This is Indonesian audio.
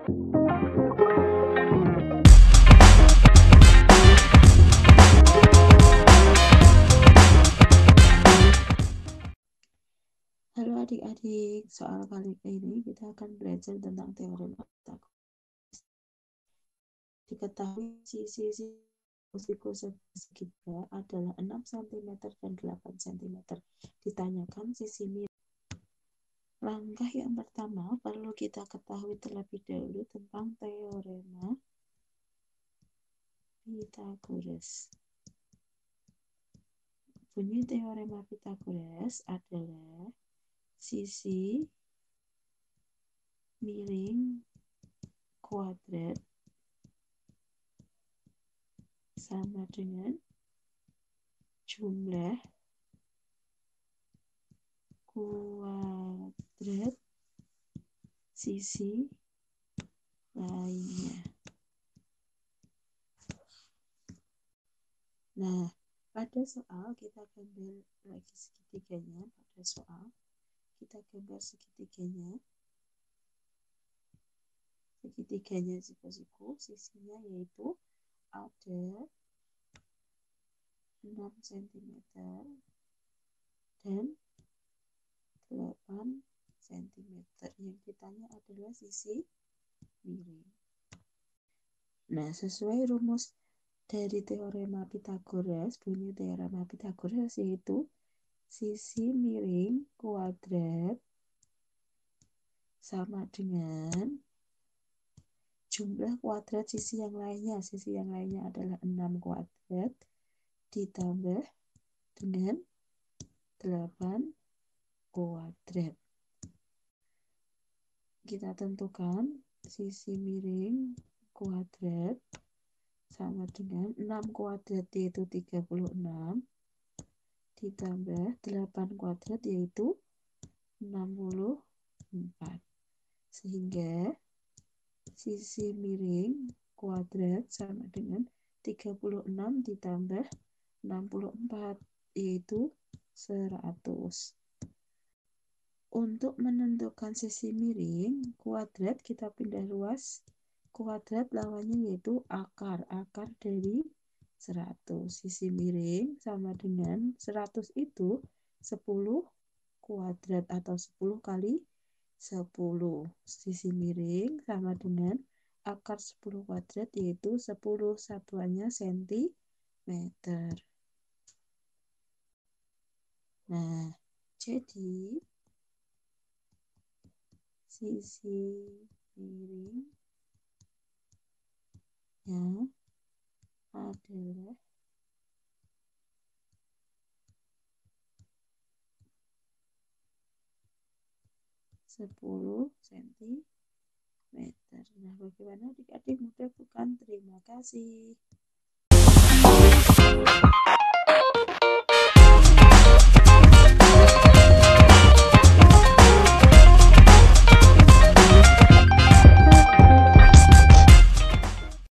Halo adik-adik, soal kali ini kita akan belajar tentang teorema Pythagoras. Diketahui sisi-sisi segitiga adalah 6 cm dan 8 cm. Ditanyakan sisi miring. Langkah yang pertama perlu kita ketahui terlebih dahulu tentang teorema Pythagoras. Bunyi teorema Pythagoras adalah sisi miring kuadrat sama dengan jumlah kuadrat sisi lainnya. Nah, pada soal kita gambar lagi segitiganya pada soal kita gambar segitiganya. Segitiganya siku-siku sisinya yaitu ada 6 cm dan 8 cm yang ditanya adalah sisi miring nah sesuai rumus dari teorema Pythagoras bunyi teorema Pythagoras yaitu sisi miring kuadrat sama dengan jumlah kuadrat sisi yang lainnya. Sisi yang lainnya adalah 6 kuadrat ditambah dengan 8 kuadrat. Kita tentukan sisi miring kuadrat sama dengan 6 kuadrat yaitu 36 ditambah 8 kuadrat yaitu 64. Sehingga sisi miring kuadrat sama dengan 36 ditambah 64 yaitu 100. Untuk menentukan sisi miring kuadrat kita pindah ruas kuadrat lawannya yaitu akar. Akar dari 100. Sisi miring sama dengan 100 itu 10 kuadrat atau 10 kali 10. Sisi miring sama dengan akar 10 kuadrat yaitu 10 satuannya sentimeter. Nah, jadi sisi miring ya adalah sepuluh cm. Nah, bagaimana adik-adik mudah bukan? Terima kasih.